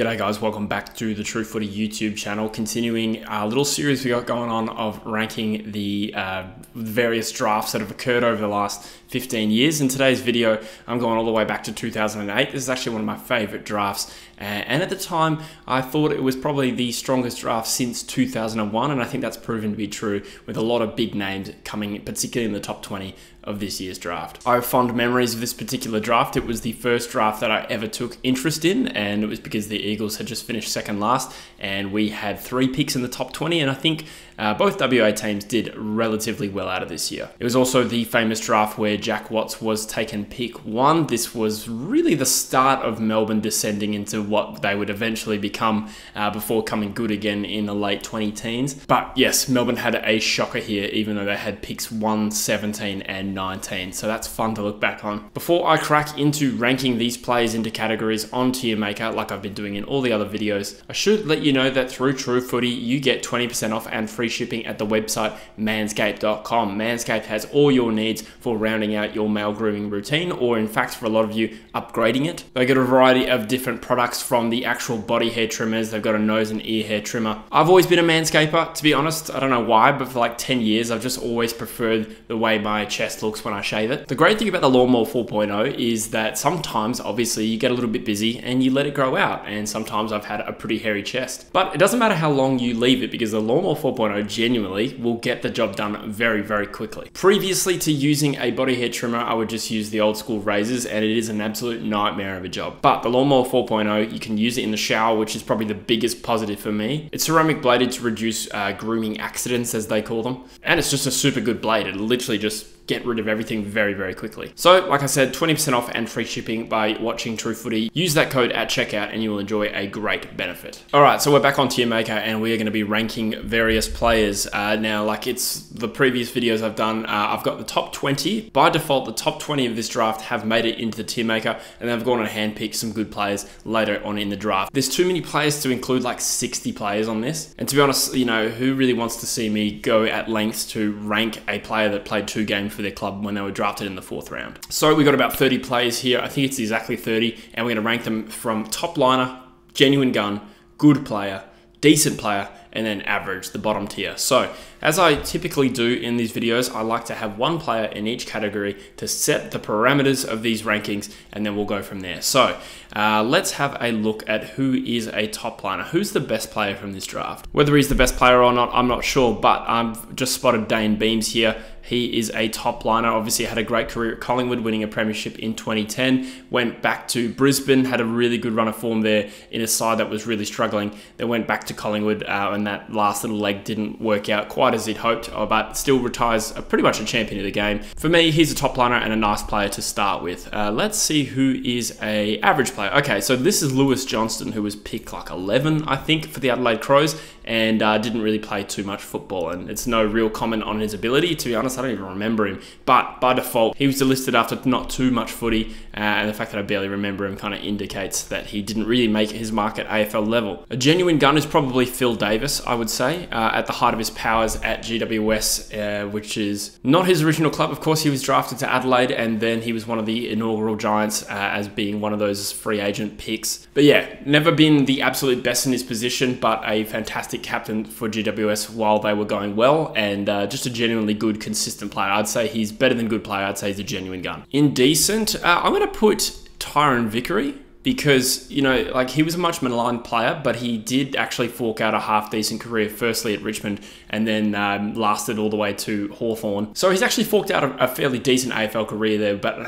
G'day guys, welcome back to the True Footy YouTube channel. Continuing a little series we got going on of ranking the uh, various drafts that have occurred over the last 15 years. In today's video, I'm going all the way back to 2008. This is actually one of my favorite drafts. And at the time, I thought it was probably the strongest draft since 2001. And I think that's proven to be true with a lot of big names coming, particularly in the top 20 of this year's draft. I have fond memories of this particular draft. It was the first draft that I ever took interest in, and it was because the Eagles had just finished second last, and we had three picks in the top 20, and I think uh, both WA teams did relatively well out of this year. It was also the famous draft where Jack Watts was taken pick one. This was really the start of Melbourne descending into what they would eventually become uh, before coming good again in the late 20 teens. But yes, Melbourne had a shocker here, even though they had picks 1, 17, and 19. So that's fun to look back on. Before I crack into ranking these players into categories on Tier Maker, like I've been doing in all the other videos, I should let you know that through True Footy, you get 20% off and free shipping at the website manscaped.com. Manscaped has all your needs for rounding out your male grooming routine, or in fact, for a lot of you, upgrading it. They get a variety of different products from the actual body hair trimmers. They've got a nose and ear hair trimmer. I've always been a manscaper, to be honest. I don't know why, but for like 10 years, I've just always preferred the way my chest looks when I shave it. The great thing about the Lawnmower 4.0 is that sometimes, obviously, you get a little bit busy and you let it grow out. And sometimes I've had a pretty hairy chest. But it doesn't matter how long you leave it because the Lawnmower 4.0 genuinely will get the job done very, very quickly. Previously to using a body hair trimmer, I would just use the old school razors and it is an absolute nightmare of a job. But the Lawnmower 4.0, you can use it in the shower, which is probably the biggest positive for me. It's ceramic bladed to reduce uh, grooming accidents, as they call them. And it's just a super good blade. It literally just get rid of everything very, very quickly. So, like I said, 20% off and free shipping by watching True Footy. Use that code at checkout and you will enjoy a great benefit. All right, so we're back on Tier Maker and we are going to be ranking various players. Uh, now, like it's the previous videos I've done, uh, I've got the top 20. By default, the top 20 of this draft have made it into the Tier Maker and I've gone and handpicked some good players later on in the draft. There's too many players to include like 60 players on this. And to be honest, you know, who really wants to see me go at lengths to rank a player that played two games for their club when they were drafted in the fourth round. So we got about 30 players here. I think it's exactly 30, and we're going to rank them from top liner, genuine gun, good player, decent player, and then average, the bottom tier. So, as I typically do in these videos, I like to have one player in each category to set the parameters of these rankings, and then we'll go from there. So, uh, let's have a look at who is a top liner. Who's the best player from this draft? Whether he's the best player or not, I'm not sure, but I've just spotted Dayne Beams here. He is a top liner. Obviously, had a great career at Collingwood, winning a premiership in 2010. Went back to Brisbane, had a really good run of form there in a side that was really struggling. Then went back to Collingwood, uh, and that last little leg didn't work out quite as he'd hoped, uh, but still retires pretty much a champion of the game. For me, he's a top liner and a nice player to start with. Uh, let's see who is a average player. Okay, so this is Lewis Johnston, who was picked like 11, I think, for the Adelaide Crows, and uh, didn't really play too much football. And it's no real comment on his ability, to be honest. I don't even remember him. But by default, he was delisted after not too much footy, uh, and the fact that I barely remember him kind of indicates that he didn't really make his mark at AFL level. A genuine gun is probably Phil Davis, I would say, uh, at the height of his powers at GWS, uh, which is not his original club. Of course, he was drafted to Adelaide, and then he was one of the inaugural Giants uh, as being one of those free agent picks. But yeah, never been the absolute best in his position, but a fantastic captain for GWS while they were going well, and uh, just a genuinely good, consistent player. I'd say he's better than good player. I'd say he's a genuine gun. Indecent, uh, I'm going to put Tyrone Vickery because you know like he was a much maligned player but he did actually fork out a half decent career firstly at richmond and then um, lasted all the way to hawthorn so he's actually forked out a, a, fairly decent afl career there but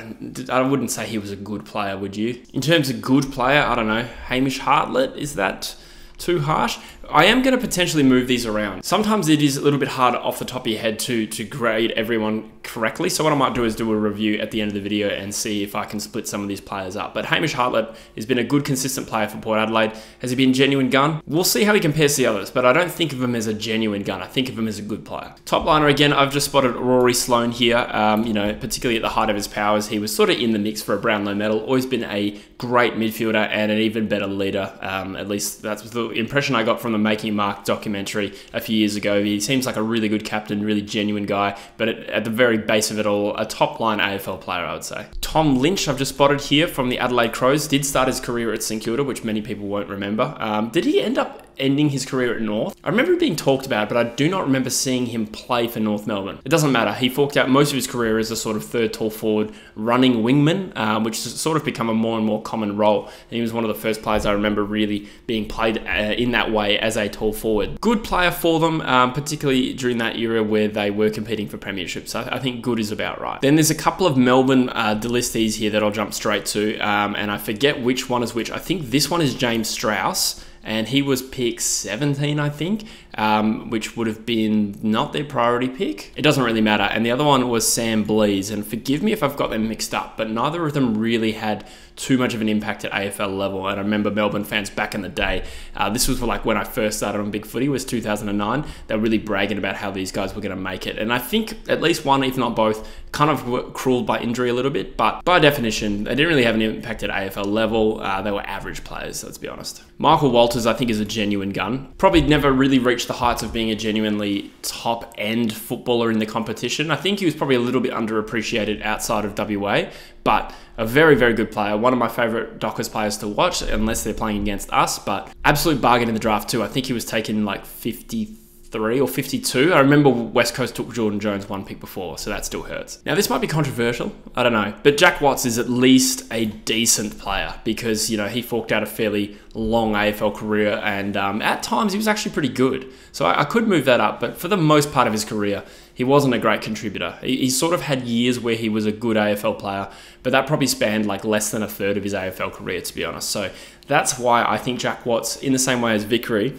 i wouldn't say he was a good player would you in terms of good player i don't know hamish hartlett is that too harsh. I am going to potentially move these around. Sometimes it is a little bit hard off the top of your head to, to grade everyone correctly. So what I might do is do a review at the end of the video and see if I can split some of these players up. But Hamish Hartlett has been a good, consistent player for Port Adelaide. Has he been genuine gun? We'll see how he compares to the others, but I don't think of him as a genuine gun. I think of him as a good player. Top liner again, I've just spotted Rory Sloane here. Um, you know, particularly at the height of his powers, he was sort of in the mix for a Brownlow medal. Always been a great midfielder and an even better leader. Um, at least that's the impression I got from the Making a Mark documentary a few years ago. He seems like a really good captain, really genuine guy, but at, the very base of it all, a top line AFL player, I would say. Tom Lynch, I've just spotted here from the Adelaide Crows, did start his career at St Kilda, which many people won't remember. Um, did he end up ending his career at North. I remember being talked about, but I do not remember seeing him play for North Melbourne. It doesn't matter. He forked out most of his career as a sort of third tall forward, running wingman, um, which has sort of become a more and more common role. And he was one of the first players I remember really being played uh, in that way as a tall forward. Good player for them, um, particularly during that era where they were competing for premierships. So I think good is about right. Then there's a couple of Melbourne uh, delistes here that I'll jump straight to, um, and I forget which one is which. I think this one is James Strauss and he was pick 17, I think, um, which would have been not their priority pick. It doesn't really matter. And the other one was Sam Blease, and forgive me if I've got them mixed up, but neither of them really had too much of an impact at AFL level. And I remember Melbourne fans back in the day, uh, this was for like when I first started on Big Footy, was 2009. They were really bragging about how these guys were going to make it. And I think at least one, if not both, kind of were crueled by injury a little bit. But by definition, they didn't really have an impact at AFL level. Uh, they were average players, let's be honest. Michael Walters, I think, is a genuine gun. Probably never really reached the heights of being a genuinely top end footballer in the competition. I think he was probably a little bit underappreciated outside of WA, but a very, very good player. One of my favourite Dockers players to watch, unless they're playing against us, but absolute bargain in the draft too. I think he was taken like 53 or 52. I remember West Coast took Jordan Jones one pick before, so that still hurts. Now, this might be controversial. I don't know. But Jack Watts is at least a decent player because, you know, he forked out a fairly long AFL career and um, at times he was actually pretty good. So I, I, could move that up, but for the most part of his career, he wasn't a great contributor. He, he, sort of had years where he was a good AFL player, but that probably spanned like less than a third of his AFL career, to be honest. So that's why I think Jack Watts, in the same way as Vickery,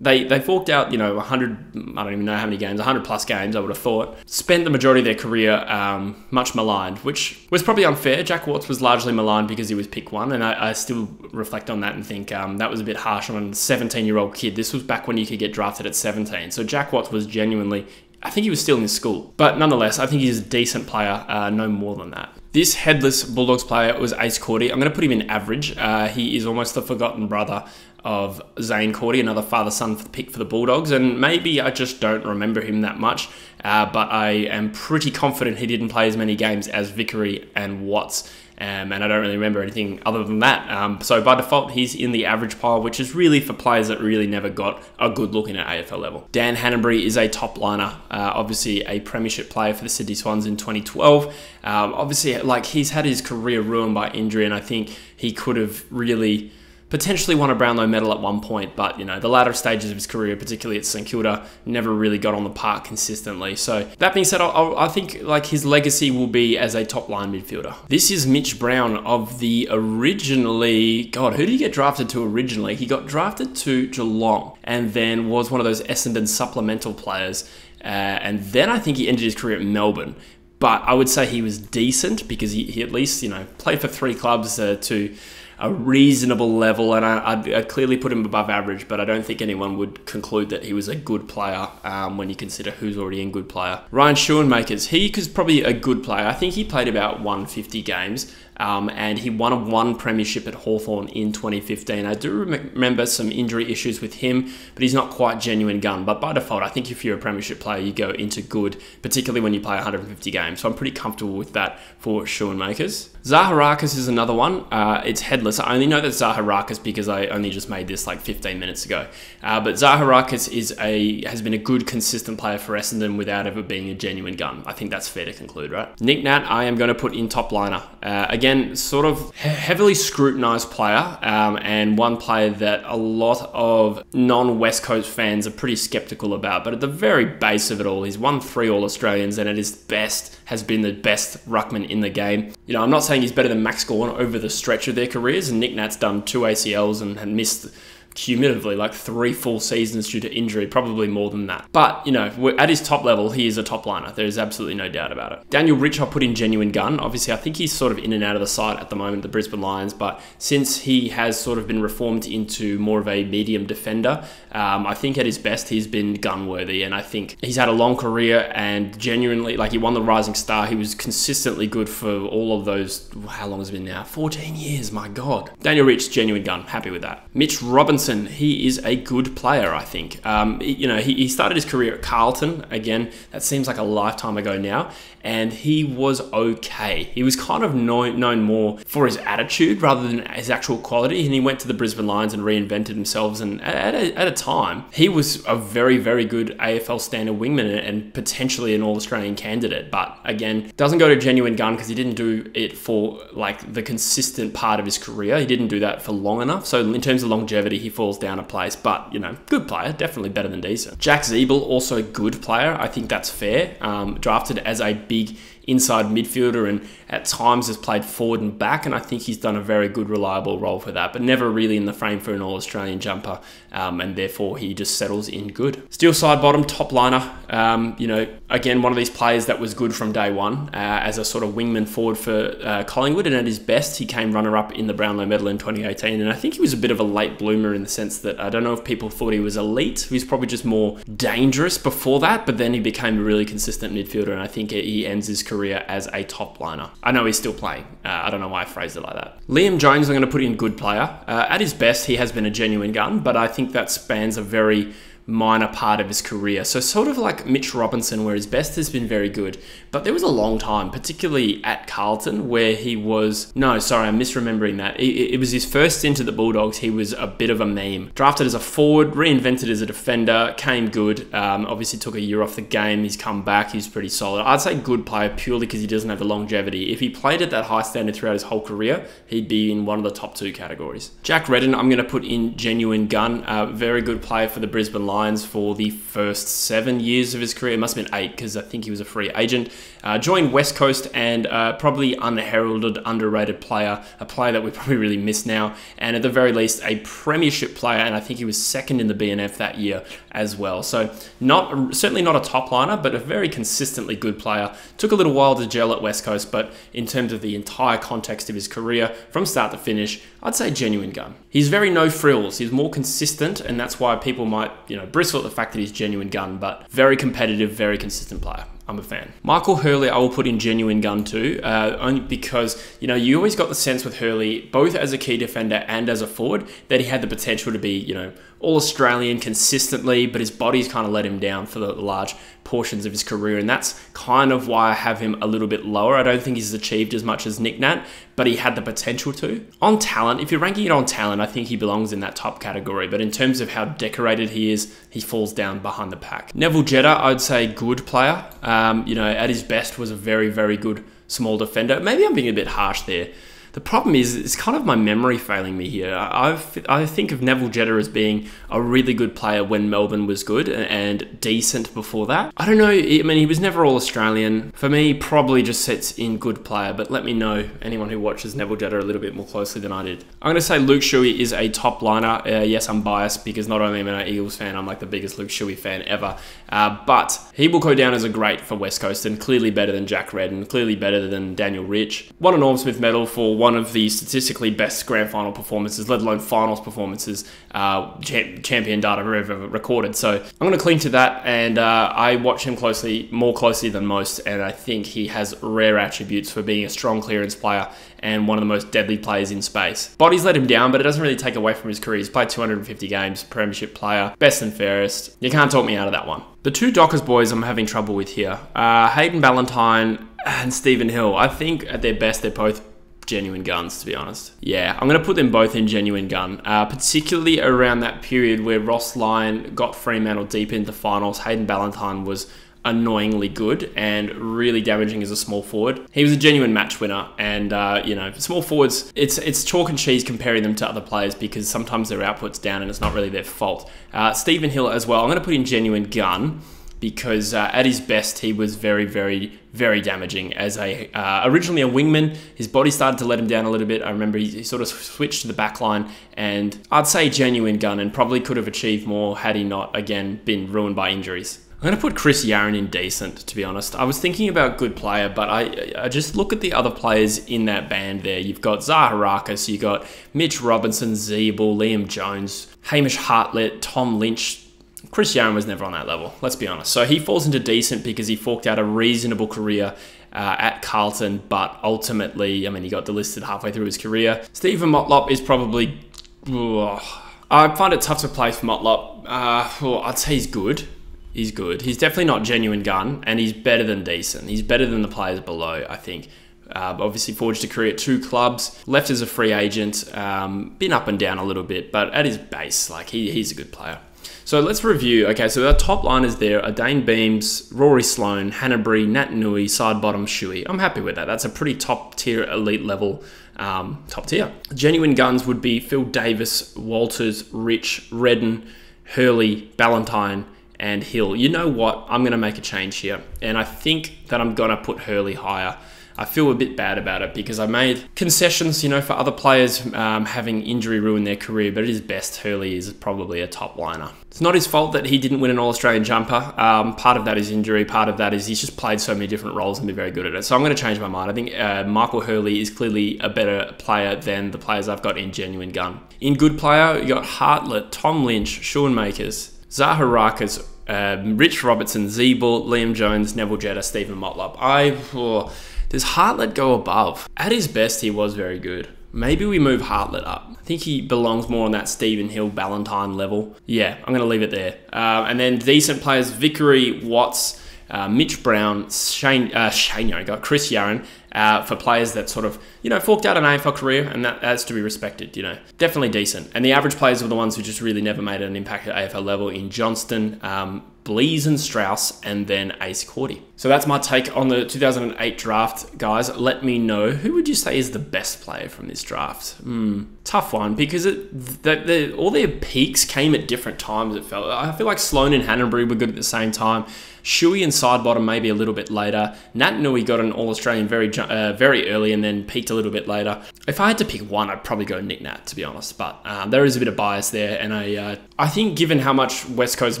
they they forked out you know 100 I don't even know how many games 100 plus games I would have thought. Spent the majority of their career um, much maligned which was probably unfair. Jack Watts was largely maligned because he was pick one and I, I still reflect on that and think um, that was a bit harsh on a 17 year old kid. This was back when you could get drafted at 17 so Jack Watts was genuinely I think he was still in school. But nonetheless I think he's a decent player uh, no more than that. This headless Bulldogs player was Ayce Cordy. I'm going to put him in average. Uh, he is almost the forgotten brother of Zane Cordy, another father-son pick for the Bulldogs, and maybe I just don't remember him that much. Uh, but I am pretty confident he didn't play as many games as Vickery and Watts. Um, and I don't really remember anything other than that. Um, so by default, he's in the average pile, which is really for players that really never got a good look in at AFL level. Dan Hannebery is a top liner, uh, obviously a premiership player for the Sydney Swans in 2012. Um, obviously, like he's had his career ruined by injury, and I think he could have really potentially won a Brownlow medal at one point, but you know the latter stages of his career, particularly at St Kilda, never really got on the park consistently. So that being said, I, I think like his legacy will be as a top line midfielder. This is Mitch Brown of the originally God, who did he get drafted to originally? He got drafted to Geelong and then was one of those Essendon supplemental players. Uh, and then I think he ended his career at Melbourne but I would say he was decent because he, he at least you know played for three clubs uh, to a reasonable level, and I, would I'd clearly put him above average, but I don't think anyone would conclude that he was a good player um, when you consider who's already in good player. Ryan Schoenmakers, he is probably a good player. I think he played about 150 games. Um, and he won a one premiership at Hawthorn in 2015. I do rem- remember some injury issues with him, but he's not quite genuine gun. But by default, I think if you're a premiership player, you go into good, particularly when you play 150 games. So I'm pretty comfortable with that for Schoenmakers. Zaharakis is another one. Uh, it's headless. I only know that Zaharakis because I only just made this like 15 minutes ago. Uh, but Zaharakis is a has been a good, consistent player for Essendon without ever being a genuine gun. I think that's fair to conclude, right? Nic Nat, I am going to put in top liner. Uh, again, sort of heavily scrutinised player um, and one player that a lot of non-West Coast fans are pretty skeptical about. But at the very base of it all, he's won three All Australians and at his best has been the best ruckman in the game. You know, I'm not saying he's better than Max Gawn over the stretch of their careers, and Nic Nat's done two ACLs and had missed cumulatively like three full seasons due to injury, probably more than that. But, you know, at his top level, he is a top liner. There's absolutely no doubt about it. Daniel Rich, I put in genuine gun. Obviously, I think he's sort of in and out of the side at the moment, the Brisbane Lions, but since he has sort of been reformed into more of a medium defender, um, I think at his best, he's been gun worthy. And I think he's had a long career and genuinely, like, he won the Rising Star. He was consistently good for all of those, how long has it been now? 14 years, my God. Daniel Rich, genuine gun. Happy with that. Mitch Robinson He is a good player, I think. Um, you know, he, he started his career at Carlton. Again, that seems like a lifetime ago now and he was okay. He was kind of known, known more for his attitude rather than his actual quality, and he went to the Brisbane Lions and reinvented himself. And at a, at a time, he was a very, very good AFL standard wingman and potentially an All Australian candidate. But again, doesn't go to genuine gun because he didn't do it for like the consistent part of his career. He didn't do that for long enough. So in terms of longevity, he falls down a place. But you know, good player, definitely better than decent. Jack Ziebell, also good player. I think that's fair. Um, drafted as a big inside midfielder and at times has played forward and back. And I think he's done a very good, reliable role for that, but never really in the frame for an All Australian jumper. Um, and therefore, he just settles in good. Steele Sidebottom, top liner. Um, you know, again, one of these players that was good from day one uh, as a sort of wingman forward for uh, Collingwood. And at his best, he came runner up in the Brownlow medal in 2018. And I think he was a bit of a late bloomer in the sense that I don't know if people thought he was elite. He was probably just more dangerous before that, but then he became a really consistent midfielder. And I think he ends his career as a top liner. I know he's still playing. Uh, I don't know why I phrased it like that. Liam Jones, I'm going to put in good player. Uh, at his best, he has been a genuine gun, but I think that spans a very minor part of his career. So sort of like Mitch Robinson, where his best has been very good, but there was a long time, particularly at Carlton, where he was no, sorry, I'm misremembering that. It, was his first stint at the Bulldogs. He was a bit of a meme. Drafted as a forward, reinvented as a defender, came good. Um, obviously took a year off the game. He's come back. He's pretty solid. I'd say good player purely because he doesn't have the longevity. If he played at that high standard throughout his whole career, he'd be in one of the top two categories. Jack Redden, I'm going to put in genuine gun. Uh, very good player for the Brisbane Lions for the first seven years of his career. It must have been eight because I think he was a free agent. Uh, joined West Coast and uh, probably unheralded, underrated player, a player that we probably really miss now, and at the very least a premiership player. And I think he was second in the BNF that year as well. So not certainly not a top liner, but a very consistently good player. Took a little while to gel at West Coast, but in terms of the entire context of his career, from start to finish, I'd say genuine gun. He's very no frills. He's more consistent, and that's why people might you know bristle at the fact that he's genuine gun, but very competitive, very consistent player. I'm a fan. Michael Hurley, I will put in genuine gun too, uh, only because you know you always got the sense with Hurley, both as a key defender and as a forward, that he had the potential to be you know all Australian consistently, but his body's kind of let him down for the large portions of his career, and that's kind of why I have him a little bit lower. I don't think he's achieved as much as Nic Nat, but he had the potential to. On talent, if you're ranking it on talent, I think he belongs in that top category, but in terms of how decorated he is, he falls down behind the pack. Neville Jetta, I'd say good player. Um, you know, at his best was a very, very good small defender. Maybe I'm being a bit harsh there. The problem is, it's kind of my memory failing me here. I've, I think of Neville Jetta as being a really good player when Melbourne was good and decent before that. I don't know. I mean, he was never all Australian. For me, probably just sits in good player, but let me know, anyone who watches Neville Jetta a little bit more closely than I did. I'm going to say Luke Shuey is a top liner. Uh, yes, I'm biased because not only am I an Eagles fan, I'm like the biggest Luke Shuey fan ever. Uh, but he will go down as a great for West Coast and clearly better than Jack Redden, clearly better than Daniel Rich. Won a Norm Smith medal for one of the statistically best grand final performances, let alone finals performances, uh, champion data ever recorded. So I'm going to cling to that, and uh, I watch him closely, more closely than most, and I think he has rare attributes for being a strong clearance player and one of the most deadly players in space. Bodies let him down, but it doesn't really take away from his career. He's played 250 games, premiership player, best and fairest. You can't talk me out of that one. The two Dockers boys I'm having trouble with here, uh, Hayden Ballantyne and Stephen Hill. I think at their best, they're both genuine guns, to be honest. Yeah, I'm going to put them both in genuine gun, uh, particularly around that period where Ross Lyon got Fremantle deep into finals. Hayden Ballantyne was annoyingly good and really damaging as a small forward. He was a genuine match winner, and uh, you know, small forwards, it's it's chalk and cheese comparing them to other players because sometimes their output's down and it's not really their fault. Uh, Stephen Hill as well. I'm going to put in genuine gun because uh, at his best he was very, very, very damaging as a uh, originally a wingman. His body started to let him down a little bit. I remember he, he, sort of switched to the back line, and I'd say genuine gun, and probably could have achieved more had he not again been ruined by injuries. I'm going to put Chris Yarran in decent, to be honest. I was thinking about good player, but I, I just look at the other players in that band there. You've got Zaharakis, you've got Mitch Robinson, Ziebell, Liam Jones, Hamish Hartlett, Tom Lynch, Chris Yarran was never on that level, let's be honest. So he falls into decent because he forked out a reasonable career uh, at Carlton, but ultimately, I mean, he got delisted halfway through his career. Steven Motlop is probably. Ugh, I find it tough to play for Motlop. Uh, I'd say he's good. He's good. He's definitely not genuine gun, and he's better than decent. He's better than the players below, I think. Uh, obviously forged a career at two clubs, left as a free agent, um, been up and down a little bit, but at his base, like he, he's a good player. So let's review. Okay, so our top liners there are Dayne Beams, Rory Sloane, Hannebery, Naitanui, Sidebottom, Shuey. I'm happy with that. That's a pretty top tier, elite level, um, top tier. Genuine guns would be Phil Davis, Walters, Rich, Redden, Hurley, Ballantyne, and Hill. You know what? I'm going to make a change here. And I think that I'm going to put Hurley higher. I feel a bit bad about it because I made concessions, you know, for other players um, having injury ruin their career, but at his best, Hurley is probably a top liner. It's not his fault that he didn't win an All Australian jumper. Um, part of that is injury, part of that is he's just played so many different roles and been very good at it. So I'm going to change my mind. I think uh, Michael Hurley is clearly a better player than the players I've got in Genuine Gun. In good player, you got Hartlett, Tom Lynch, Schoenmakers, Zaharakis, um, Rich Robertson, Ziebell, Liam Jones, Neville Jetta, Steven Motlop. I. Oh, does Hartlett go above? At his best, he was very good. Maybe we move Hartlett up. I think he belongs more on that Stephen Hill Ballantyne level. Yeah, I'm going to leave it there. Uh, and then decent players Vickery, Watts, uh, Mitch Brown, Shane, uh, Shane got Chris Yarran uh, for players that sort of, you know, forked out an AFL career, and that, that's to be respected, you know. Definitely decent. And the average players were the ones who just really never made an impact at AFL level in Johnston, um, Blease and Strauss, and then Ayce Cordy. So that's my take on the 2008 draft, guys. Let me know who would you say is the best player from this draft. Hmm, tough one because it, the, the, all their peaks came at different times. It felt. I feel like Sloane and Hannebery were good at the same time. Shuey and Sidebottom maybe a little bit later. Naitanui got an All Australian very uh, very early and then peaked a little bit later. If I had to pick one, I'd probably go Nic Nat to be honest. But um, there is a bit of bias there, and I uh, I think given how much West Coast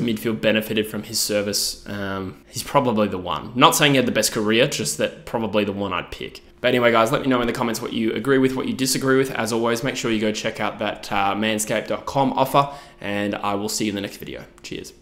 midfield benefited from his service, um, he's probably the one. Not saying he had the best career, just that probably the one I'd pick. But anyway, guys, let me know in the comments what you agree with, what you disagree with. As always, make sure you go check out that uh, manscaped.com offer, and I will see you in the next video. Cheers.